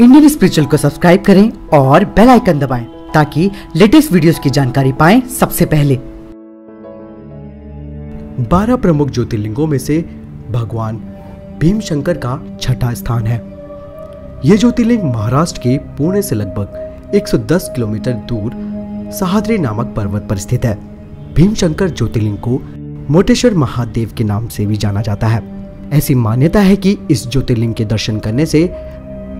Indian spiritual को subscribe करें और बेल आइकन दबाएँ ताकि लेटेस्ट वीडियोस की जानकारी पाएँ सबसे पहले। बारह प्रमुख ज्योतिर्लिंगों में से भगवान भीमशंकर का छठा स्थान है। यह ज्योतिर्लिंग महाराष्ट्र के पुणे से लगभग 110 किलोमीटर दूर सहाद्री नामक पर्वत पर स्थित है। भीमशंकर ज्योतिर्लिंग को मोटेश्वर महादेव के नाम से भी जाना जाता है। ऐसी मान्यता है कि इस ज्योतिर्लिंग के दर्शन करने से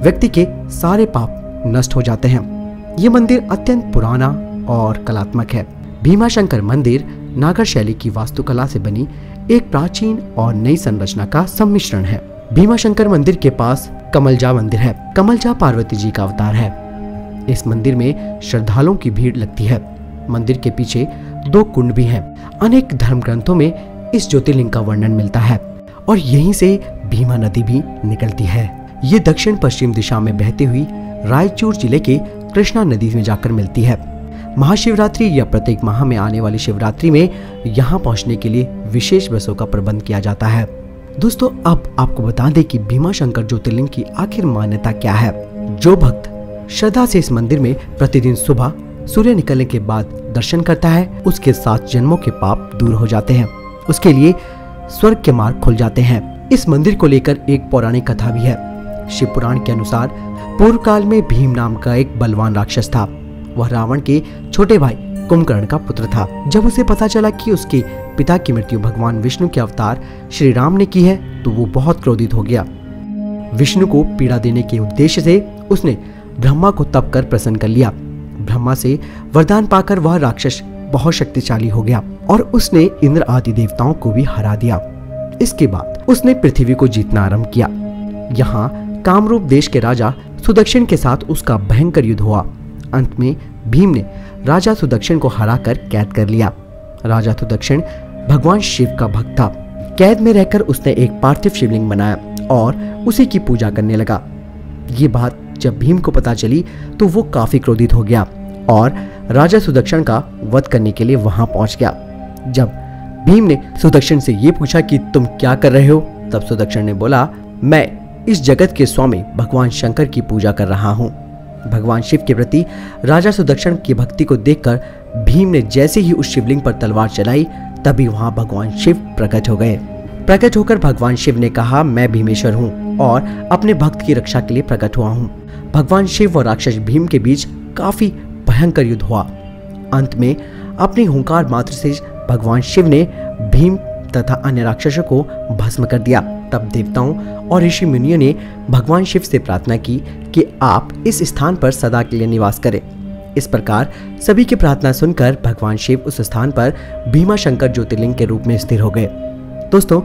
व्यक्ति के सारे पाप नष्ट हो जाते हैं। ये मंदिर अत्यंत पुराना और कलात्मक है। भीमाशंकर मंदिर नागर शैली की वास्तुकला से बनी एक प्राचीन और नई संरचना का सम्मिश्रण है। भीमाशंकर मंदिर के पास कमलजा मंदिर है। कमलजा पार्वती जी का अवतार है। इस मंदिर में श्रद्धालुओं की भीड़ लगती है। मंदिर के पीछे दो कुंड भी हैं। अनेक धर्म ग्रंथों में इस ज्योतिर्लिंग का वर्णन मिलता है और यहीं से भीमा नदी भी निकलती है। ये दक्षिण पश्चिम दिशा में बहती हुई रायचूर ज़िले के कृष्णा नदी में जाकर मिलती है। महाशिवरात्रि या प्रत्येक माह में आने वाली शिवरात्रि में यहाँ पहुँचने के लिए विशेष बसों का प्रबंध किया जाता है। दोस्तों, अब आपको बता दें कि भीमा शंकर ज्योतिर्लिंग की आखिर मान्यता क्या है। जो भक्त श्रद्धा से इस मंदिर में प्रतिदिन सुबह सूर्य निकलने के बाद दर्शन करता है, उसके सात जन्मों के पाप दूर हो जाते हैं। उसके लिए स्वर्ग के मार्ग खुल जाते हैं। इस मंदिर को लेकर एक पौराणिक कथा भी है। शिव पुराण के अनुसार पूर्व काल में भीम नाम का एक बलवान राक्षस था। वह रावण के छोटे भाई कुंभकर्ण का पुत्र था। जब उसे पता चला कि उसके पिता की मृत्यु भगवान विष्णु के अवतार श्री राम ने की है तो वो बहुत क्रोधित हो गया। विष्णु को पीड़ा देने के उद्देश्य से उसने ब्रह्मा को तप कर प्रसन्न कर लिया। ब्रह्मा से वरदान पाकर वह राक्षस बहुत शक्तिशाली हो गया और उसने इंद्र आदि देवताओं को भी हरा दिया। इसके बाद उसने पृथ्वी को जीतना आरंभ किया। यहाँ कामरूप देश के राजा सुदक्षिण के साथ उसका भयंकर युद्ध हुआ। अंत में भीम ने राजा सुदक्षिण को हराकर कैद कर लिया। राजा सुदक्षिण भगवान शिव का भक्त था। कैद में रहकर उसने एक पार्थिव शिवलिंग बनाया और उसी की पूजा करने लगा। ये बात जब भीम को पता चली तो वो काफ़ी क्रोधित हो गया और राजा सुदक्षिण का वध करने के लिए वहाँ पहुँच गया। जब भीम ने सुदक्षिण से ये पूछा कि तुम क्या कर रहे हो, तब सुदक्षिण ने बोला, मैं इस जगत के स्वामी भगवान शंकर की पूजा कर रहा हूँ। भगवान शिव के प्रति राजा सुदक्षिण की भक्ति को देखकर भीम ने जैसे ही उस शिवलिंग पर तलवार चलाई, तभी वहाँ भगवान शिव प्रकट हो गए। प्रकट होकर भगवान शिव ने कहा, मैं भीमेश्वर हूँ और अपने भक्त की रक्षा के लिए प्रकट हुआ हूँ। भगवान शिव और राक्षस भीम के बीच काफ़ी भयंकर युद्ध हुआ। अंत में अपनी हुंकार मात्र से भगवान शिव ने भीम तथा अन्य राक्षसों को भस्म कर दिया। तब देवताओं और ऋषि मुनियों ने भगवान शिव से प्रार्थना की कि आप इस स्थान पर सदा के लिए निवास करें। इस प्रकार सभी की प्रार्थना सुनकर भगवान शिव उस स्थान पर भीमा शंकर ज्योतिर्लिंग के रूप में स्थिर हो गए। दोस्तों,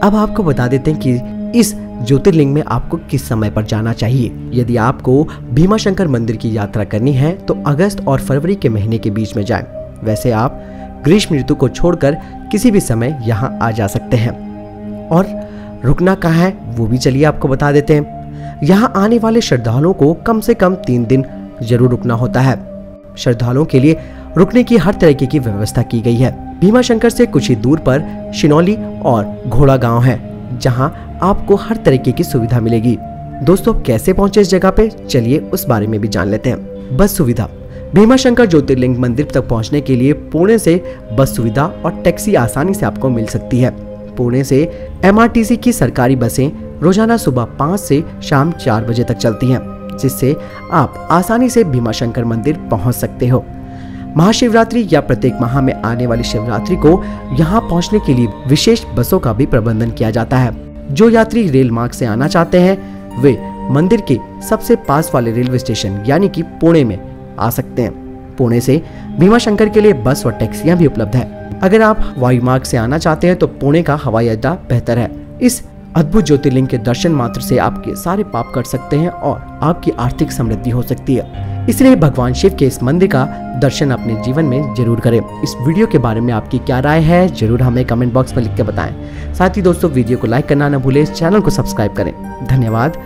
अब आपको बता देते हैं कि इस ज्योतिर्लिंग में आपको किस समय पर जाना चाहिए। यदि आपको भीमा शंकर मंदिर की यात्रा करनी है तो अगस्त और फरवरी के महीने के बीच में जाएँ। वैसे आप ग्रीष्म ऋतु को छोड़कर किसी भी समय यहाँ आ जा सकते हैं। और रुकना कहाँ है, वो भी चलिए आपको बता देते हैं। यहाँ आने वाले श्रद्धालुओं को कम से कम तीन दिन ज़रूर रुकना होता है। श्रद्धालुओं के लिए रुकने की हर तरीके की व्यवस्था की गई है। भीमा शंकर से कुछ ही दूर पर शिनौली और घोड़ा गाँव है, जहाँ आपको हर तरीके की सुविधा मिलेगी। दोस्तों कैसे पहुँचे इस जगह पे? चलिए उस बारे में भी जान लेते हैं। बस सुविधा। भीमा शंकर ज्योतिर्लिंग मंदिर तक पहुँचने के लिए पुणे से बस सुविधा और टैक्सी आसानी से आपको मिल सकती है। पुणे से एमआरटीसी की सरकारी बसें रोज़ाना सुबह पाँच से शाम चार बजे तक चलती हैं, जिससे आप आसानी से भीमाशंकर मंदिर पहुँच सकते हो। महाशिवरात्रि या प्रत्येक माह में आने वाली शिवरात्रि को यहाँ पहुँचने के लिए विशेष बसों का भी प्रबंधन किया जाता है। जो यात्री रेल मार्ग से आना चाहते हैं, वे मंदिर के सबसे पास वाले रेलवे स्टेशन यानी कि पुणे में आ सकते हैं। पुणे से भीमाशंकर के लिए बस और टैक्सियाँ भी उपलब्ध है। अगर आप वायु मार्ग से आना चाहते हैं तो पुणे का हवाई अड्डा बेहतर है। इस अद्भुत ज्योतिर्लिंग के दर्शन मात्र से आपके सारे पाप कर सकते हैं और आपकी आर्थिक समृद्धि हो सकती है। इसलिए भगवान शिव के इस मंदिर का दर्शन अपने जीवन में ज़रूर करें। इस वीडियो के बारे में आपकी क्या राय है, ज़रूर हमें कमेंट बॉक्स में लिख के बताएँ। साथ ही दोस्तों, वीडियो को लाइक करना न भूलें चैनल को सब्सक्राइब करें। धन्यवाद।